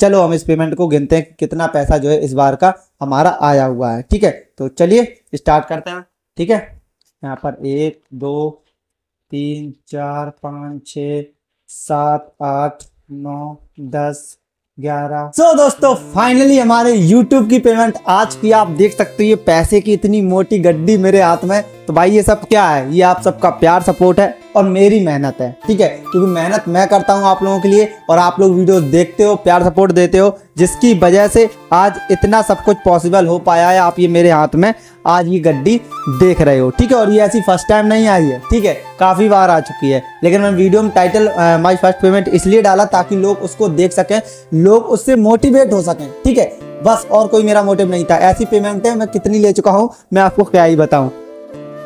चलो हम इस पेमेंट को गिनते हैं कितना पैसा जो है इस बार का हमारा आया हुआ है ठीक है? तो चलिए स्टार्ट करते हैं ठीक है? यहाँ पर एक दो तीन चार पाँच छ सात आठ नौ दस ग्यारह। सो so, दोस्तों फाइनली हमारे YouTube की पेमेंट आज की आप देख सकते हो ये पैसे की इतनी मोटी गड्डी मेरे हाथ में। तो भाई ये सब क्या है? ये आप सबका प्यार सपोर्ट है और मेरी मेहनत है, ठीक है? क्योंकि मेहनत मैं करता हूँ आप लोगों के लिए और आप लोग वीडियो देखते हो, प्यार सपोर्ट देते हो, जिसकी वजह से आज इतना सब कुछ पॉसिबल हो पाया है आप ये मेरे हाथ में, आज ये गड्डी देख रहे हो, ठीक है? और ये ऐसी फ़र्स्ट टाइम नहीं आई है, ठीक है? काफ़ी बार आ चुकी है, लेकिन मैं वीडियो में टाइटल माई फ़र्स्ट पेमेंट इसलिए डाला ताकि लोग उसको देख सकें, लोग उससे मोटिवेट हो सकें, ठीक है? बस और कोई मेरा मोटिव नहीं था, ऐसी पेमेंट है, मैं कितनी ले चुका हूँ, मैं आपको क्या ही बताऊँ।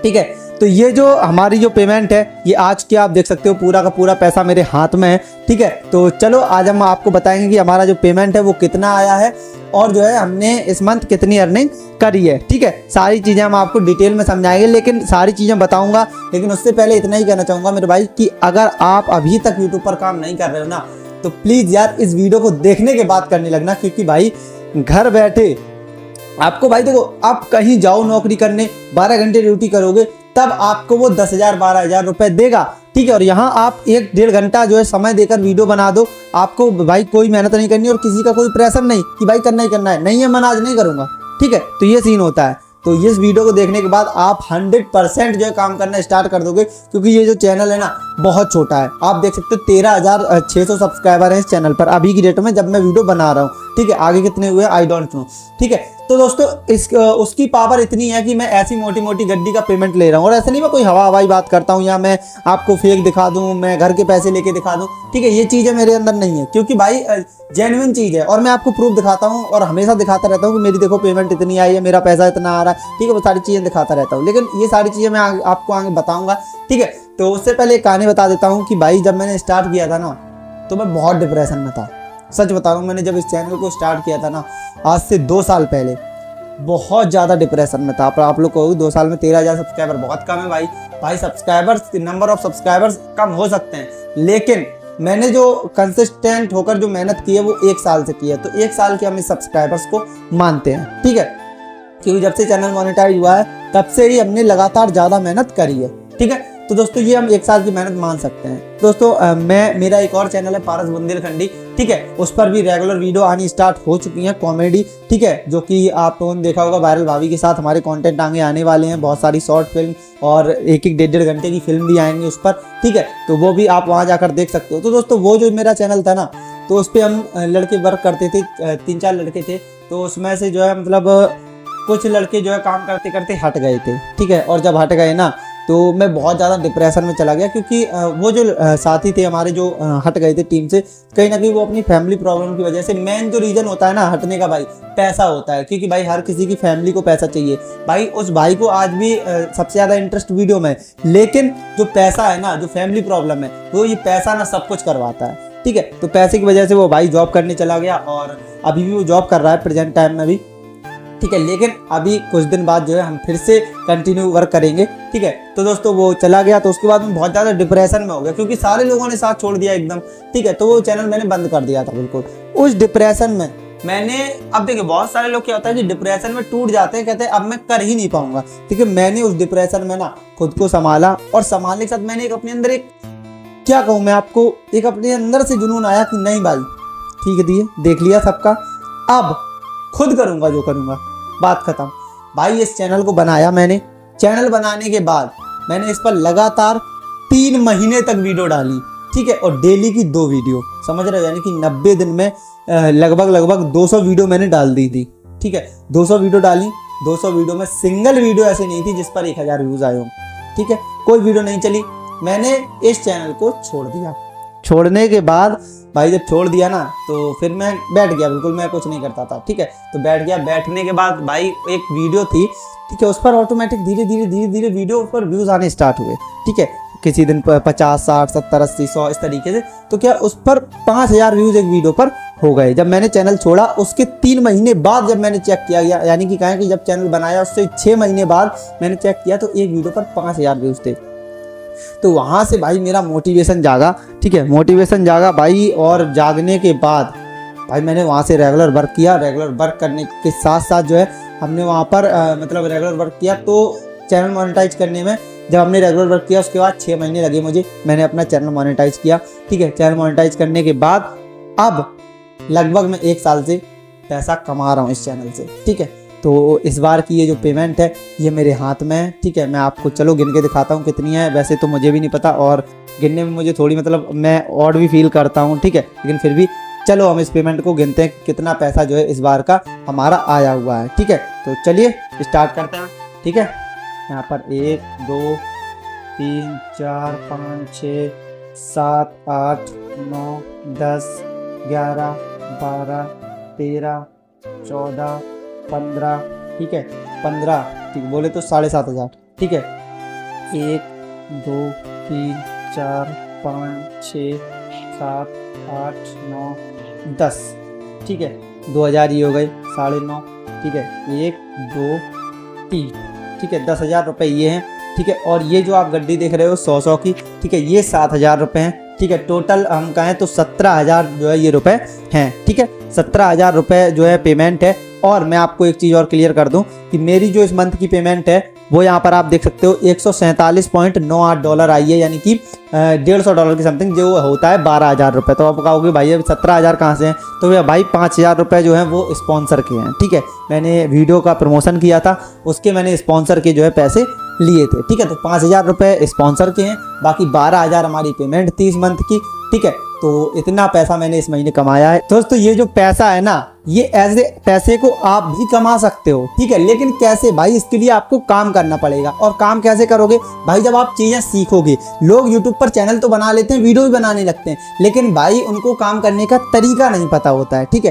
ठीक है? तो ये जो हमारी जो पेमेंट है, ये आज की आप देख सकते हो, पूरा का पूरा पैसा मेरे हाथ में है, ठीक है? तो चलो, आज हम आपको बताएँगे कि हमारा जो पेमेंट है वो कितना आया है और जो है हमने इस मंथ कितनी अर्निंग करी है, ठीक है? सारी चीज़ें हम आपको डिटेल में समझाएँगे, लेकिन सारी चीज़ें बताऊँगा, लेकिन उससे पहले इतना ही कहना चाहूँगा मेरे भाई कि अगर आप अभी तक यूट्यूब पर काम नहीं कर रहे हो ना तो प्लीज़ यार इस वीडियो को देखने के बाद करने लगना, क्योंकि भाई घर बैठे आपको भाई देखो, आप कहीं जाओ नौकरी करने, बारह घंटे ड्यूटी करोगे, तब आपको वो दस हज़ार, बारह हज़ार रुपए देगा। ठीक है, और यहाँ आप एक डेढ़ घंटा जो है समय देकर वीडियो बना दो। आपको भाई कोई मेहनत नहीं करनी और किसी का कोई प्रेशर नहीं कि भाई करना ही करना है। नहीं है मैं आज नहीं करूँगा। ठीक है तो ये सीन होता है। तो इस वीडियो को देखने के बाद आप 100 परसेंट जो है काम करना स्टार्ट कर दोगे, क्योंकि ये जो चैनल है ना, बहुत छोटा है। आप देख सकते हो तेरह हज़ार छः सौ सब्सक्राइबर हैं इस चैनल पर। अभी की डेट में जब मैं वीडियो बना रहा हूँ। ठीक है, आगे कितने हुए आई डोंट नो ठीक है तो दोस्तों, इस उसकी पावर इतनी है कि मैं ऐसी मोटी मोटी गड्डी का पेमेंट ले रहा हूँ। और ऐसे नहीं मैं कोई हवा हवाई बात करता हूँ या मैं आपको फेक दिखा दूँ, मैं घर के पैसे लेके दिखा दूँ। ठीक है, ये चीज़ें मेरे अंदर नहीं है। क्योंकि भाई जेनुइन चीज़ है। और मैं आपको प्रूफ दिखाता हूँ और हमेशा दिखाता रहता हूँ कि मेरी देखो पेमेंट इतनी आई है, मेरा पैसा इतना आ रहा है। ठीक है, वो सारी चीज़ें दिखाता रहता हूँ। लेकिन ये सारी चीज़ें मैं आपको आगे बताऊँगा। ठीक है तो उससे पहले एक कहानी बता देता हूँ कि भाई, जब मैंने स्टार्ट किया था ना तो मैं बहुत डिप्रेशन में था। सच बता रहा हूँ, मैंने जब इस चैनल को स्टार्ट किया था ना, आज से दो साल पहले, बहुत ज़्यादा डिप्रेशन में था। पर आप लोग को दो साल में तेरह हज़ार सब्सक्राइबर बहुत कम है भाई। भाई सब्सक्राइबर्स नंबर ऑफ़ सब्सक्राइबर्स कम हो सकते हैं, लेकिन मैंने जो कंसिस्टेंट होकर जो मेहनत की है, वो एक साल से की है। तो एक साल के हम इस सब्सक्राइबर्स को मानते हैं, ठीक है? क्योंकि जब से चैनल मोनिटाइज हुआ है, तब से ही हमने लगातार ज़्यादा मेहनत करी है, ठीक है? तो दोस्तों, ये हम एक साल की मेहनत मान सकते हैं। दोस्तों मैं, मेरा एक और चैनल है पारस बुंदेलखंडी, ठीक है? उस पर भी रेगुलर वीडियो आनी स्टार्ट हो चुकी हैं कॉमेडी ठीक है? जो कि आप लोगों ने देखा होगा वायरल भाभी के साथ हमारे कंटेंट आगे आने वाले हैं, बहुत सारी शॉर्ट फ़िल्म और एक एक डेढ़ डेढ़ घंटे की फ़िल्म भी आएँगी उस पर, ठीक है? तो वो भी आप वहाँ जाकर देख सकते हो। तो दोस्तों, वो जो मेरा चैनल था ना तो उस पर हम लड़के वर्क करते थे तीन चार लड़के थे तो उसमें से जो है मतलब कुछ लड़के जो है, काम करते करते हट गए थे, ठीक है? और जब हट गए ना तो मैं बहुत ज़्यादा डिप्रेशन में चला गया क्योंकि वो जो साथी थे हमारे जो हट गए थे टीम से, कहीं ना कहीं वो अपनी फैमिली प्रॉब्लम की वजह से मेन जो रीज़न होता है ना हटने का भाई, पैसा होता है। क्योंकि भाई हर किसी की फैमिली को पैसा चाहिए। भाई उस भाई को आज भी सबसे ज़्यादा इंटरेस्ट वीडियो में लेकिन जो पैसा है ना, जो फैमिली प्रॉब्लम है, वो ये पैसा ना सब कुछ करवाता है। ठीक है? तो पैसे की वजह से वो भाई जॉब करने चला गया और अभी भी वो जॉब कर रहा है प्रेजेंट टाइम में भी। ठीक है, लेकिन अभी कुछ दिन बाद जो है हम फिर से कंटिन्यू वर्क करेंगे, ठीक है? तो दोस्तों, वो चला गया तो उसके बाद मैं बहुत ज़्यादा डिप्रेशन में हो गया क्योंकि सारे लोगों ने साथ छोड़ दिया एकदम, ठीक है? तो वो चैनल मैंने बंद कर दिया था, बिल्कुल। उस डिप्रेशन में मैंने, अब देखिए, बहुत सारे लोग क्या होता है कि डिप्रेशन में टूट जाते हैं, कहते हैं, अब मैं कर ही नहीं पाऊँगा। ठीक है, मैंने उस डिप्रेशन में ना खुद को संभाला, और संभालने के साथ मैंने एक अपने अंदर एक, क्या कहूँ मैं आपको, एक अपने अंदर से जुनून आया कि नहीं भाई, ठीक है दिए देख लिया सबका, अब खुद करूँगा जो करूँगा। बात खत्म। भाई, इस चैनल को बनाया मैंने। चैनल बनाने के बाद मैंने इस पर लगातार तीन महीने तक वीडियो डाली, ठीक है? और डेली की दो वीडियो। समझ रहे यानी कि नब्बे दिन में लगभग लगभग 200 वीडियो मैंने डाल दी थी, ठीक है? 200 वीडियो डाली 200 वीडियो में सिंगल वीडियो ऐसी नहीं थी जिस पर एक हज़ार व्यूज़ आए हो, ठीक है? कोई वीडियो नहीं चली। मैंने इस चैनल को छोड़ दिया। छोड़ने के बाद भाई जब छोड़ दिया ना तो फिर मैं बैठ गया बिल्कुल, मैं कुछ नहीं करता था, ठीक है? तो बैठ गया, बैठने के बाद भाई एक वीडियो थी, ठीक है? उस पर ऑटोमेटिक धीरे धीरे धीरे धीरे वीडियो पर व्यूज़ आने स्टार्ट हुए, ठीक है? किसी दिन पचास, साठ, सत्तर, अस्सी, सौ, इस तरीके से तो क्या उस पर पाँच हज़ार व्यूज़ एक वीडियो पर हो गए। जब मैंने चैनल छोड़ा, उसके तीन महीने बाद जब मैंने चेक किया गया यानी कि कहें कि जब चैनल बनाया, उससे छः महीने बाद मैंने चेक किया तो एक वीडियो पर पाँच हज़ार व्यूज़ थे। तो वहाँ से भाई मेरा मोटिवेशन जागा ठीक है? मोटिवेशन जागा भाई और जागने के बाद भाई मैंने वहाँ से रेगुलर वर्क किया। रेगुलर वर्क करने के साथ साथ जो है हमने वहाँ पर आ, मतलब रेगुलर वर्क किया तो चैनल मोनेटाइज करने में जब हमने रेगुलर वर्क किया उसके बाद छः महीने लगे मुझे। मैंने अपना चैनल मोनेटाइज किया ठीक है? चैनल मोनेटाइज करने के बाद अब लगभग मैं एक साल से पैसा कमा रहा हूँ इस चैनल से ठीक है? तो इस बार की ये जो पेमेंट है ये मेरे हाथ में है ठीक है? मैं आपको चलो गिन के दिखाता हूँ कितनी है। वैसे तो मुझे भी नहीं पता और गिनने में मुझे थोड़ी मतलब मैं और भी फील करता हूँ ठीक है? लेकिन फिर भी चलो हम इस पेमेंट को गिनते हैं कितना पैसा जो है इस बार का हमारा आया हुआ है ठीक है? तो चलिए स्टार्ट करते हैं ठीक है? यहाँ पर एक दो तीन चार पाँच छ सात आठ नौ दस ग्यारह बारह तेरह चौदह पंद्रह, ठीक है? पंद्रह, ठीक, बोले तो साढ़े सात हज़ार, ठीक है? एक, दो, तीन, चार, पाँच, छ, सात, आठ, नौ, दस, ठीक है? दो हज़ार ये हो गए, साढ़े नौ, ठीक है? एक, दो, तीन, ठीक है? दस हज़ार रुपये ये हैं, ठीक है? और ये जो आप गड्डी देख रहे हो, सौ सौ की, ठीक है? ये सात हज़ार रुपये हैं, ठीक है? टोटल हम कहें तो सत्रह हज़ार जो है, ये रुपए हैं, ठीक है? सत्रह हज़ार रुपये जो है पेमेंट है और मैं आपको एक चीज़ और क्लियर कर दूँ कि मेरी जो इस मंथ की पेमेंट है, वो यहाँ पर आप देख सकते हो, एक डॉलर आई है, यानी कि डेढ़ सौ डॉलर की समथिंग जो होता है बारह हज़ार रुपये तो आप कहोगे भाई अभी सत्रह हज़ार कहाँ से हैं? तो भैया भाई पाँच हज़ार रुपये जो है वो स्पॉन्सर के हैं, ठीक है? मैंने वीडियो का प्रमोशन किया था, उसके मैंने स्पॉन्सर के जो है पैसे लिए थे, ठीक है? तो पाँच हज़ार रुपये स्पॉन्सर के हैं, बाकी बारह हज़ार हमारी पेमेंट थी इस मंथ की, ठीक है? तो इतना पैसा मैंने इस महीने कमाया है। दोस्तों, ये जो पैसा है ना, ये ऐसे पैसे को आप भी कमा सकते हो, ठीक है? लेकिन कैसे? भाई, इसके लिए आपको काम करना पड़ेगा। और काम कैसे करोगे? भाई, जब आप चीज़ें सीखोगे, लोग यूट्यूब पर चैनल तो बना लेते हैं वीडियो भी बनाने लगते हैं, लेकिन भाई, उनको काम करने का तरीका नहीं पता होता है, ठीक है?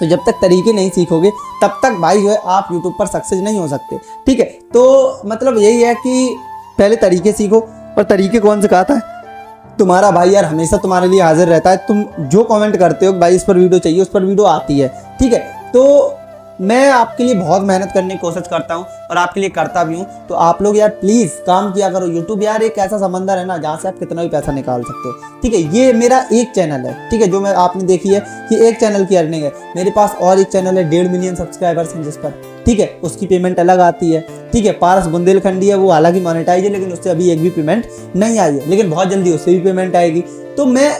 तो जब तक तरीके नहीं सीखोगे, तब तक भाई जो है, आप यूट्यूब पर सक्सेस नहीं हो सकते, ठीक है? तो मतलब यही है कि पहले तरीके सीखो। और तरीके कौन सिखाता है तुम्हारा भाई यार हमेशा तुम्हारे लिए हाजिर रहता है। तुम जो कमेंट करते हो, भाई इस पर वीडियो चाहिए, उस पर वीडियो आती है। ठीक है? तो मैं आपके लिए बहुत मेहनत करने की कोशिश करता हूँ और आपके लिए करता भी हूँ। तो आप लोग यार प्लीज़ काम किया करो। यूट्यूब यार एक ऐसा समंदर है ना, जहाँ से आप कितना भी पैसा निकाल सकते हो। ठीक है, ये मेरा एक चैनल है। ठीक है, जो मैं आपने देखी है कि एक चैनल की अर्निंग है। मेरे पास और एक चैनल है, डेढ़ मिलियन सब्सक्राइबर्स हैं जिस पर। ठीक है, उसकी पेमेंट अलग आती है। ठीक है, पारस बुंदेलखंडी है, वो हालाँकि मोनेटाइज है, लेकिन उससे अभी एक भी पेमेंट नहीं आई है। लेकिन बहुत जल्दी उससे भी पेमेंट आएगी। तो मैं,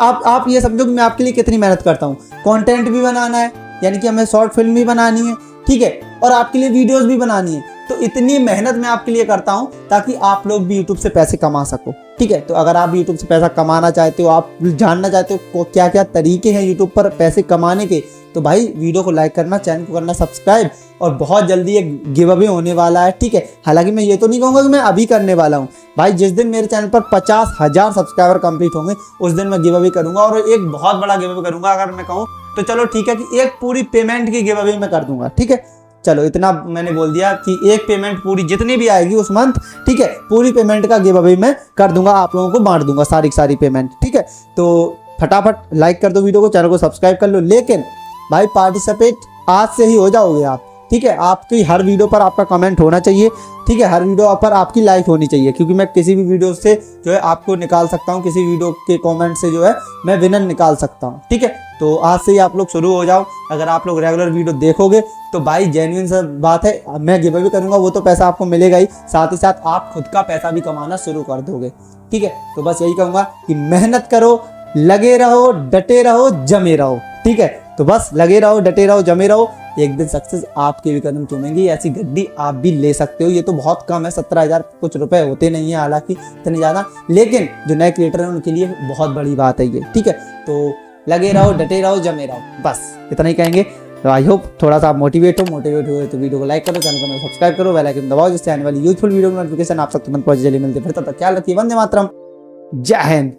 आप आप ये समझो कि मैं आपके लिए कितनी मेहनत करता हूँ। कंटेंट भी बनाना है यानी कि हमें शॉर्ट फ़िल्म भी बनानी है, ठीक है, और आपके लिए वीडियोस भी बनानी है। तो इतनी मेहनत मैं आपके लिए करता हूँ ताकि आप लोग भी यूट्यूब से पैसे कमा सको। ठीक है तो अगर आप यूट्यूब से पैसा कमाना चाहते हो, आप जानना चाहते हो क्या क्या तरीके हैं यूट्यूब पर पैसे कमाने के तो भाई वीडियो को लाइक करना चैनल को करना सब्सक्राइब और बहुत जल्दी एक गिव अवे होने वाला है, ठीक है? हालाँकि मैं ये तो नहीं कहूँगा कि मैं अभी करने वाला हूँ। भाई जिस दिन मेरे चैनल पर पचास हज़ार सब्सक्राइबर कंप्लीट होंगे, उस दिन मैं गिव अवे करूँगा और एक बहुत बड़ा गिव अवे करूँगा, अगर मैं कहूँ तो चलो ठीक है कि एक पूरी पेमेंट की गिव अवे मैं कर दूँगा, ठीक है? चलो, इतना मैंने बोल दिया कि एक पेमेंट पूरी जितनी भी आएगी उस मंथ ठीक है, पूरी पेमेंट का गिव अवे मैं कर दूँगा, आप लोगों को बांट दूँगा सारी सारी पेमेंट ठीक है? तो फटाफट लाइक कर दो वीडियो को चैनल को सब्सक्राइब कर लो, लेकिन भाई पार्टिसिपेट आज से ही हो जाओगे आप, ठीक है? आपकी हर वीडियो पर आपका कमेंट होना चाहिए, ठीक है? हर वीडियो पर आपकी लाइक होनी चाहिए, क्योंकि मैं किसी भी वीडियो से जो है आपको निकाल सकता हूँ, किसी वीडियो के कमेंट से जो है मैं विनर निकाल सकता हूँ, ठीक है? तो आज से ही आप लोग शुरू हो जाओ। अगर आप लोग रेगुलर वीडियो देखोगे तो भाई जेन्यून सर बात है, मैं गिव भी करूँगा, वो तो पैसा आपको मिलेगा ही। साथ ही साथ आप खुद का पैसा भी कमाना शुरू कर दोगे। ठीक है? तो बस यही कहूँगा कि मेहनत करो, लगे रहो, डटे रहो, जमे रहो। ठीक है? तो बस लगे रहो, डटे रहो, जमे रहो। एक दिन सक्सेस आपके भी कदम चूमेंगी, ऐसी गड्डी आप भी ले सकते हो। ये तो बहुत कम है, सत्रह हज़ार कुछ रुपए होते नहीं है, हालाँकि इतने ज़्यादा। लेकिन जो नए क्रिएटर हैं, उनके लिए बहुत बड़ी बात है ये। ठीक है? तो लगे रहो, डटे रहो, जमे रहो। बस, इतना ही कहेंगे। तो आई होप थोड़ा सा मोटिवेट हो मोटिवेट हुए तो वीडियो को लाइक करो चैनल को सब्सक्राइब करो बेल आइकन दबाओ, जिससे आने वाली यूजफुल वीडियो नोटिफिकेशन आप तक तुरंत पहुँच जल्दी मिलते फिर, तब तक ख्याल रखिए, वंदे मातरम। जय हिंद।